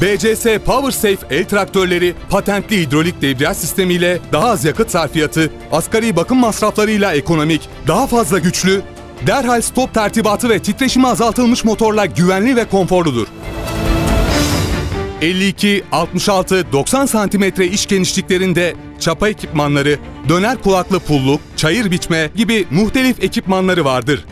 BCS PowerSafe el traktörleri patentli hidrolik debriyaj sistemiyle daha az yakıt sarfiyatı, asgari bakım masraflarıyla ekonomik, daha fazla güçlü, derhal stop tertibatı ve titreşimi azaltılmış motorla güvenli ve konforludur. 52, 66, 90 santimetre iş genişliklerinde çapa ekipmanları, döner kulaklı pulluk, çayır biçme gibi muhtelif ekipmanları vardır.